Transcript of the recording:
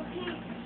okay.